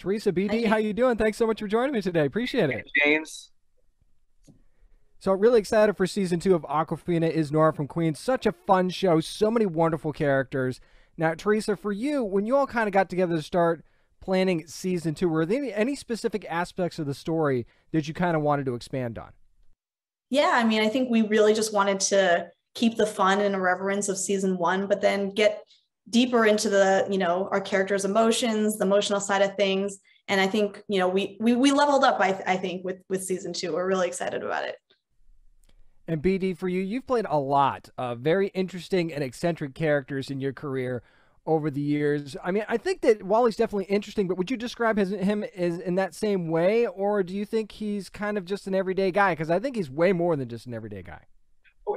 Teresa BD, how you doing? Thanks so much for joining me today. Appreciate it. James. So really excited for season two of Awkwafina is Nora from Queens. Such a fun show, so many wonderful characters. Now, Teresa, for you, when you all kind of got together to start planning season two, were there any, any specific aspects of the story that you kind of wanted to expand on? Yeah, I mean, I think we really just wanted to keep the fun and irreverence of season one, but then get deeper into the, you know, our characters' emotions, the emotional side of things. And I think, you know, we we, we leveled up, I, I think, with with season two. We're really excited about it. And BD, for you, you've played a lot of very interesting and eccentric characters in your career over the years. I mean, I think that Wally's definitely interesting, but would you describe his, him as in that same way, or do you think he's kind of just an everyday guy? Because I think he's way more than just an everyday guy.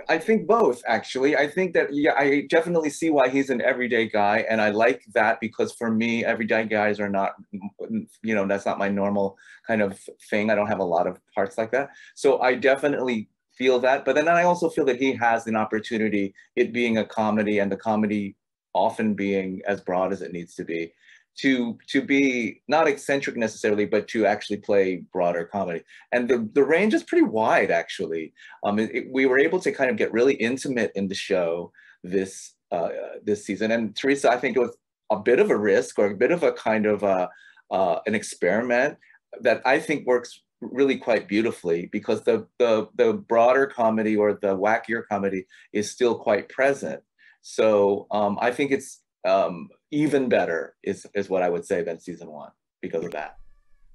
I think both, actually. I think that, yeah, I definitely see why he's an everyday guy. And I like that because for me, everyday guys are not, mm, mm, you know, that's not my normal kind of thing. I don't have a lot of parts like that. So I definitely feel that. But then I also feel that he has an opportunity, it being a comedy and the comedy often being as broad as it needs to be, to to be not eccentric necessarily, but to actually play broader comedy. And the, the range is pretty wide, actually. Um, it, it, we were able to kind of get really intimate in the show this uh, this season. And Teresa, I think it was a bit of a risk or a bit of a kind of a, uh, an experiment that I think works really quite beautifully because the, the, the broader comedy or the wackier comedy is still quite present. So um, I think it's um, even better is, is what I would say than season one because of that.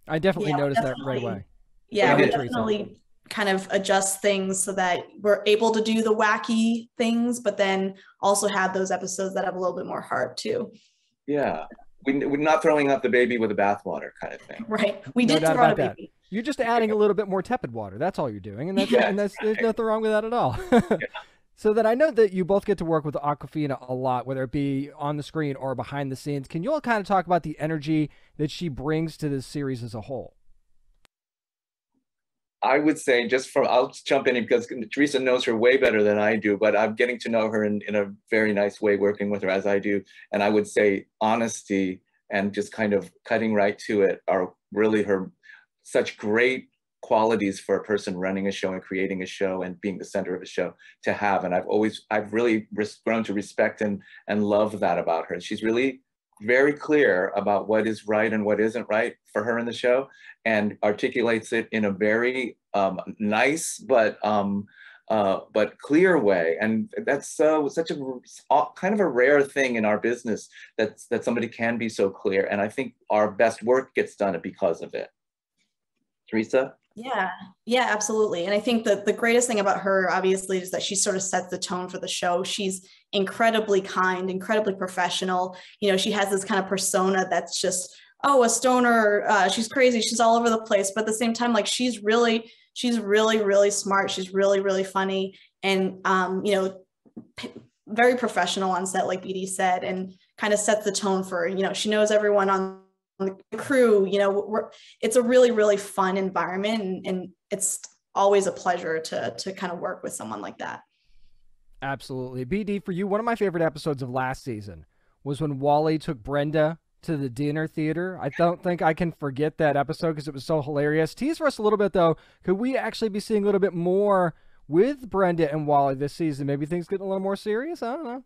I definitely yeah, noticed definitely, that right away. Yeah, we definitely kind of adjust things so that we're able to do the wacky things, but then also have those episodes that have a little bit more heart too. Yeah. We, we're not throwing out the baby with the bathwater kind of thing. Right. We no did throw out a baby. That. You're just adding a little bit more tepid water. That's all you're doing, and that's yes. and that's there's nothing wrong with that at all. yeah. So that I know that you both get to work with Awkwafina a lot, whether it be on the screen or behind the scenes. Can you all kind of talk about the energy that she brings to this series as a whole? I would say just from I'll jump in because Teresa knows her way better than I do, but I'm getting to know her in, in a very nice way working with her as I do. And I would say honesty and just kind of cutting right to it are really her such great qualities for a person running a show and creating a show and being the center of a show to have. And I've always, I've really grown to respect and, and love that about her. She's really very clear about what is right and what isn't right for her in the show and articulates it in a very um, nice but um, uh, but clear way. And that's so such a kind of a rare thing in our business that that somebody can be so clear. And I think our best work gets done because of it. Teresa? Yeah, yeah, absolutely. And I think that the greatest thing about her, obviously, is that she sort of sets the tone for the show. She's incredibly kind, incredibly professional. You know, she has this kind of persona that's just, oh, a stoner. Uh, she's crazy. She's all over the place. But at the same time, like she's really, she's really, really smart. She's really, really funny, and um, you know, p- very professional on set, like BD said, and kind of sets the tone for. You know, she knows everyone on the crew you know it's a really really fun environment and, and, it's always a pleasure to to kind of work with someone like that. Absolutely. Bd for you one of my favorite episodes of last season was when wally took brenda to the dinner theater. I don't think i can forget that episode because it was so hilarious. Tease for us a little bit though. Could we actually be seeing a little bit more with brenda and wally this season? Maybe things getting a little more serious? I don't know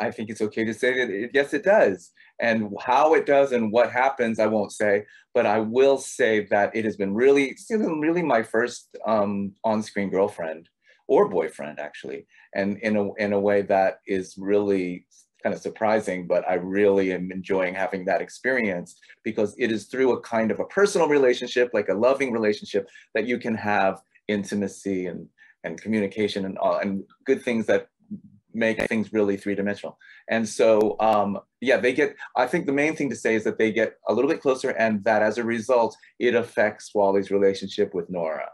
I think it's okay to say that it, yes, it does. And how it does and what happens, I won't say, but I will say that it has been really, really my first um, on-screen girlfriend or boyfriend, actually, and in a in a way that is really kind of surprising, but I really am enjoying having that experience because it is through a kind of a personal relationship, like a loving relationship, that you can have intimacy and and communication and all and good things that make things really three-dimensional. And so, um, yeah, they get, I think the main thing to say is that they get a little bit closer and that as a result, it affects Wally's relationship with Nora.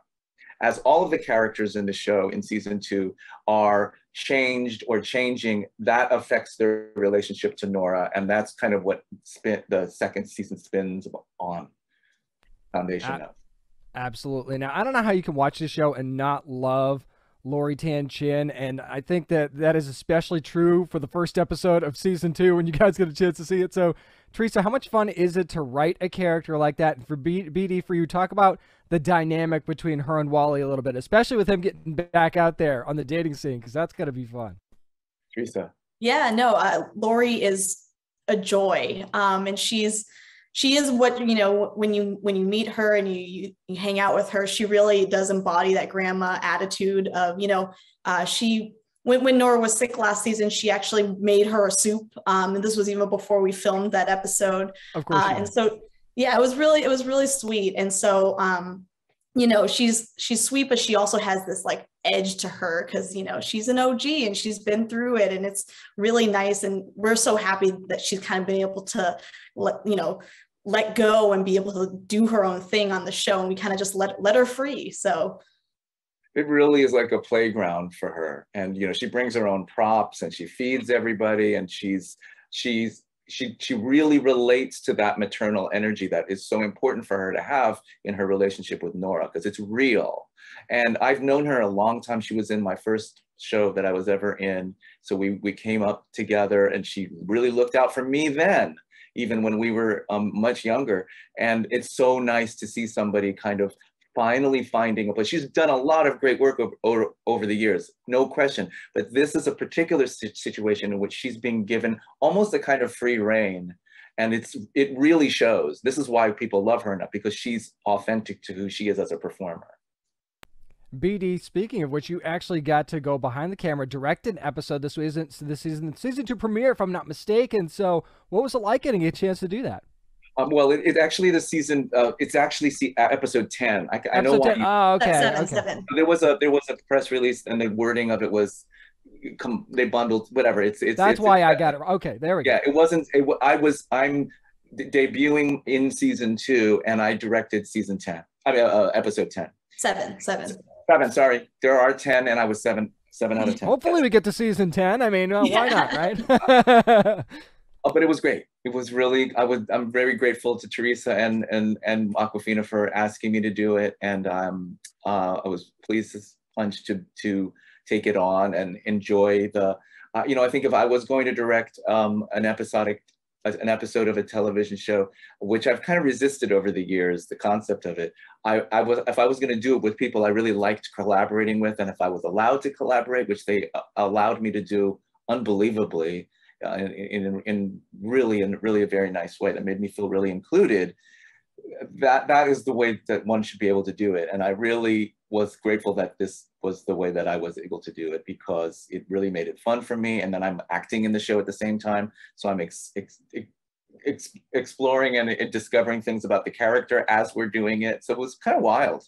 As all of the characters in the show in season two are changed or changing, that affects their relationship to Nora. And that's kind of what spin, the second season spins on foundation uh, of. Absolutely. Now, I don't know how you can watch this show and not love Lori Tan Chin. And I think that that is especially true for the first episode of season two when you guys get a chance to see it. So, Teresa, how much fun is it to write a character like that? And for B- BD, for you, talk about the dynamic between her and Wally a little bit, especially with him getting back out there on the dating scene, because that's going to be fun. Teresa. Yeah, no, uh, Lori is a joy. Um, and she's, she is what you know when you when you meet her and you, you, you hang out with her she really does embody that grandma attitude of you know uh, she when, when nora was sick last season she actually made her a soup. Um, and this was even before we filmed that episode. Of course uh, and so yeah it was really it was really sweet. And so um, you know she's she's sweet but she also has this like edge to her because you know she's an og and she's been through it and it's really nice. And we're so happy that she's kind of been able to let you know let go and be able to do her own thing on the show and we kind of just let let her free so it really is like a playground for her and you know she brings her own props and she feeds everybody and she's she's she she really relates to that maternal energy that is so important for her to have in her relationship with Nora because it's real. And I've known her a long time. She was in my first show that I was ever in. So we we came up together and she really looked out for me then even when we were um, much younger. And it's so nice to see somebody kind of finally finding a place. She's done a lot of great work over, over, over, the years, no question. But this is a particular situation in which she's being given almost a kind of free reign. And it's it really shows. This is why people love her enough because she's authentic to who she is as a performer. BD, speaking of which, you actually got to go behind the camera, direct an episode this season, this season, season two premiere, if I'm not mistaken. So, what was it like getting a chance to do that? Um, well, it, it, actually the season. Uh, it's actually see, episode ten. I, I know why. You, oh, okay. Seven, okay. Seven. There was a there was a press release, and the wording of it was, come, they bundled whatever. It's it's. That's it's, why it's, I got it. Okay, there we yeah, go. Yeah, it wasn't. It, I was. I'm debuting in season two, and I directed season ten. I mean, uh, episode ten. Seven, seven. Seven. Sorry, there are ten, and I was seven. Seven out of ten. Hopefully, we get to season ten. I mean, well, Yeah. why not, right? Oh, but it was great. It was really. I was. I'm very grateful to Teresa and and and Awkwafina for asking me to do it, and um, uh, I was pleased as punch to to take it on and enjoy the. Uh, you know, I think if I was going to direct um, an episodic an episode of a television show, which I've kind of resisted over the years, the concept of it. I, I was, if I was going to do it with people I really liked collaborating with, and if I was allowed to collaborate, which they uh, allowed me to do unbelievably, uh, in, in, in really, in really a very nice way that made me feel really included. That that is the way that one should be able to do it, and I really was grateful that this was the way that I was able to do it because it really made it fun for me. And then I'm acting in the show at the same time, so I'm ex, ex, ex, exploring and, and discovering things about the character as we're doing it. So it was kind of wild.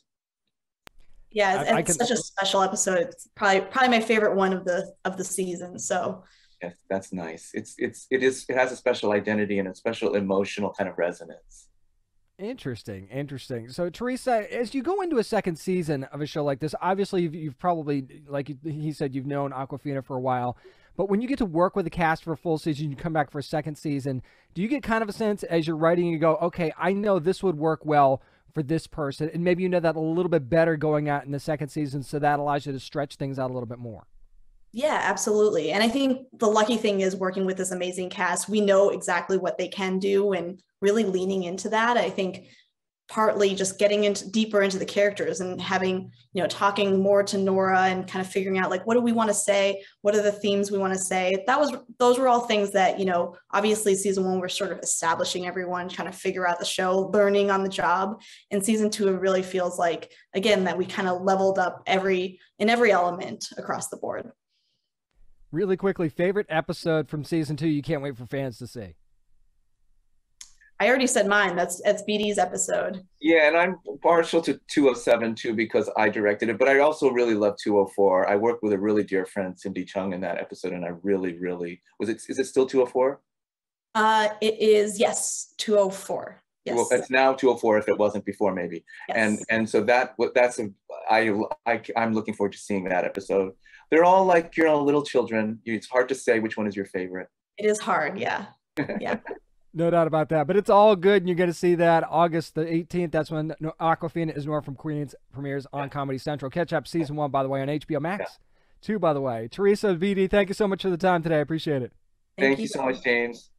Yeah, it's, I- I it's can- such a special episode. It's probably probably my favorite one of the of the season. So Yes, that's nice. It's it's it is it has a special identity and a special emotional kind of resonance. Interesting, interesting. So, Teresa, as you go into a second season of a show like this, obviously you've, you've probably, like he said, you've known Awkwafina for a while. But when you get to work with the cast for a full season, you come back for a second season. Do you get kind of a sense as you're writing, you go, okay, I know this would work well for this person, and maybe you know that a little bit better going out in the second season, so that allows you to stretch things out a little bit more. Yeah, absolutely. And I think the lucky thing is working with this amazing cast. We know exactly what they can do, and really leaning into that. I think partly just getting into deeper into the characters and having you know talking more to Nora and kind of figuring out like what do we want to say what are the themes we want to say that was those were all things that you know obviously season one we're sort of establishing everyone trying to figure out the show learning on the job and season two it really feels like again that we kind of leveled up every in every element across the board Really quickly, favorite episode from season two you can't wait for fans to see? I already said mine that's that's BD's episode Yeah, and I'm partial to 207 too because I directed it, but I also really love 204. I worked with a really dear friend, Cindy Cheung, in that episode, and I really, really was it. Is it still 204? uh it is yes 204 yes, Well, it's now 204 if it wasn't before, maybe. And yes. and so that what that's a I, I I'm looking forward to seeing that episode. They're all like you know little children. It's hard to say which one is your favorite. it is hard yeah Yeah. No doubt about that. But it's all good, and you're going to see that August the 18th. That's when Awkwafina is Nora from Queens premieres on yeah. Comedy Central. Catch up season one, by the way, on HBO Max. Yeah. Two, by the way. Teresa, BD, thank you so much for the time today. I appreciate it. Thank, thank you so much, James.